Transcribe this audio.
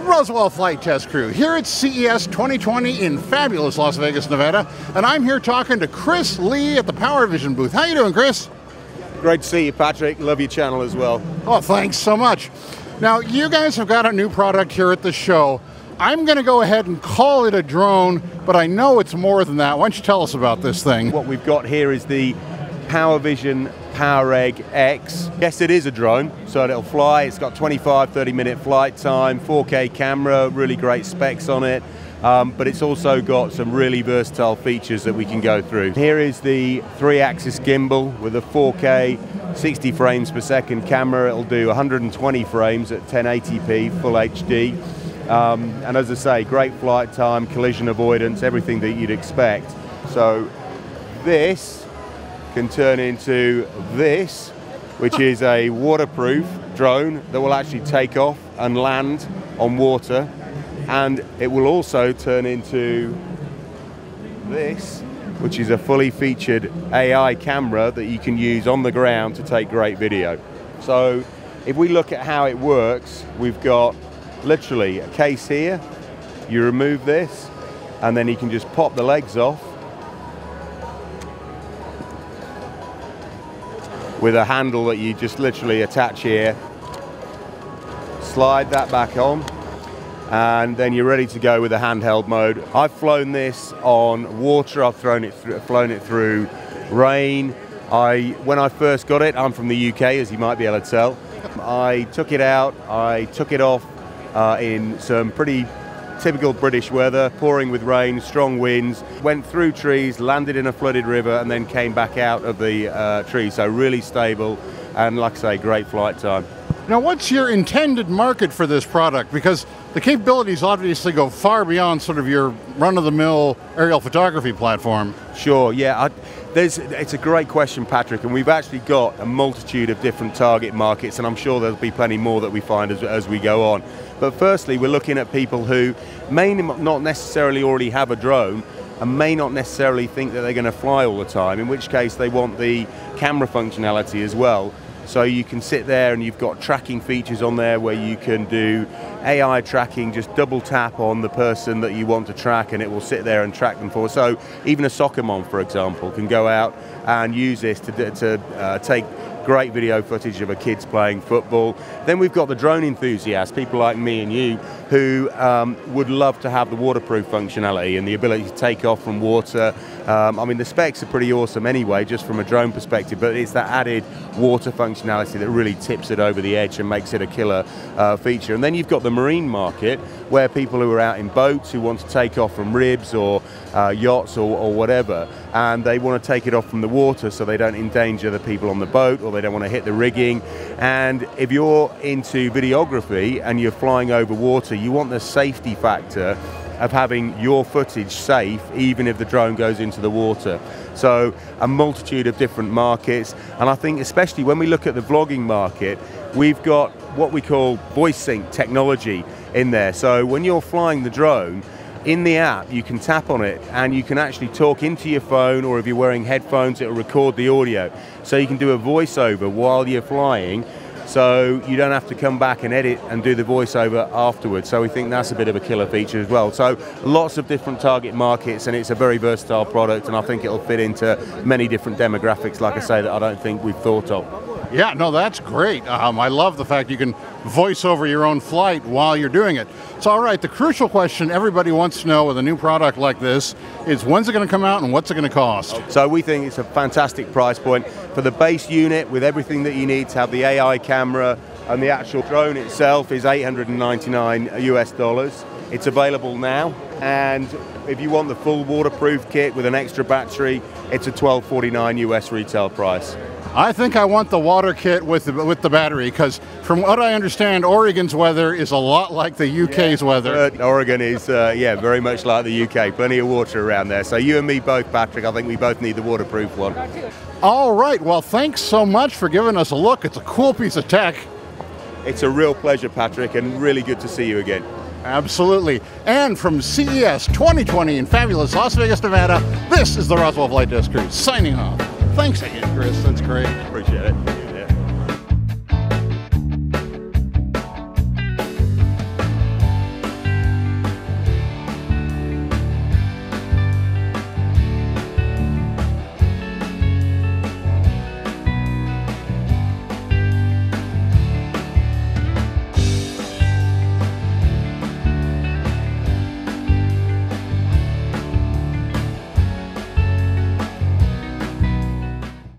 Roswell Flight Test Crew here at CES 2020 in fabulous Las Vegas, Nevada, and I'm here talking to Chris Leigh at the PowerVision booth. How you doing, Chris? Great to see you, Patrick. Love your channel as well. Oh, thanks so much. Now, you guys have got a new product here at the show. I'm going to go ahead and call it a drone, but I know it's more than that. Why don't you tell us about this thing? What we've got here is the PowerVision PowerEgg X. Yes, it is a drone, so it'll fly. It's got 25, 30 minute flight time, 4K camera, really great specs on it. Um, but it's also got some really versatile features that we can go through. Here is the three-axis gimbal with a 4K 60 frames per second camera. It'll do 120 frames at 1080p full HD. Um, and as I say, great flight time, collision avoidance, everything that you'd expect. So this can turn into this, which is a waterproof drone that will actually take off and land on water and it will also turn into this which is a fully featured AI camera that you can use on the ground to take great video. So if we look at how it works, we've got literally a case here, you remove this, and then you can just pop the legs off with a handle that you just literally attach here, slide that back on, and then you're ready to go with the handheld mode. I've flown this on water, I've thrown it flown it through rain. I, when I first got it, I'm from the UK, as you might be able to tell. I took it out, I took it off uh, in some pretty typical British weather, pouring with rain, strong winds, went through trees, landed in a flooded river, and then came back out of the uh, tree. So really stable, and like I say, great flight time. Now, what's your intended market for this product? Because the capabilities obviously go far beyond sort of your run-of-the-mill aerial photography platform. Sure, yeah. I, there's, it's a great question, Patrick, and we've actually got a multitude of different target markets, and I'm sure there'll be plenty more that we find as, as we go on. But firstly, we're looking at people who may not necessarily already have a drone, and may not necessarily think that they're going to fly all the time, in which case they want the camera functionality as well. So you can sit there and you've got tracking features on there where you can do AI tracking, just double tap on the person that you want to track and it will sit there and track them for. So even a soccer mom, for example, can go out and use this to, to uh, take great video footage of a kids playing football. Then we've got the drone enthusiasts, people like me and you, who um, would love to have the waterproof functionality and the ability to take off from water. Um, I mean, the specs are pretty awesome anyway, just from a drone perspective, but it's that added water functionality that really tips it over the edge and makes it a killer uh, feature. And then you've got the marine market, where people who are out in boats who want to take off from ribs or uh, yachts or, or whatever, and they want to take it off from the water so they don't endanger the people on the boat or they don't want to hit the rigging. And if you're into videography and you're flying over water, you want the safety factor of having your footage safe even if the drone goes into the water. So a multitude of different markets and I think especially when we look at the vlogging market we've got what we call VoiceSync technology in there. So when you're flying the drone in the app, you can tap on it and you can actually talk into your phone, or if you're wearing headphones, it'll record the audio. So you can do a voiceover while you're flying, so you don't have to come back and edit and do the voiceover afterwards. So we think that's a bit of a killer feature as well. So lots of different target markets, and it's a very versatile product, and I think it'll fit into many different demographics, like I say, that I don't think we've thought of. Yeah, no, that's great. Um, I love the fact you can voice over your own flight while you're doing it. So, all right, the crucial question everybody wants to know with a new product like this is when's it going to come out and what's it going to cost? So, we think it's a fantastic price point for the base unit with everything that you need to have the AI camera and the actual drone itself is 899 US dollars. It's available now, and if you want the full waterproof kit with an extra battery, it's a 1249 US retail price. I think I want the water kit with the, with the battery because, from what I understand, Oregon's weather is a lot like the UK's yeah, weather. Uh, Oregon is, uh, yeah, very much like the UK. Plenty of water around there. So you and me both, Patrick. I think we both need the waterproof one. All right. Well, thanks so much for giving us a look. It's a cool piece of tech. It's a real pleasure, Patrick, and really good to see you again. Absolutely. And from CES 2020 in fabulous Las Vegas, Nevada, this is the Roswell Flight Test Crew signing off. Thanks again, Chris. That's great. Appreciate it.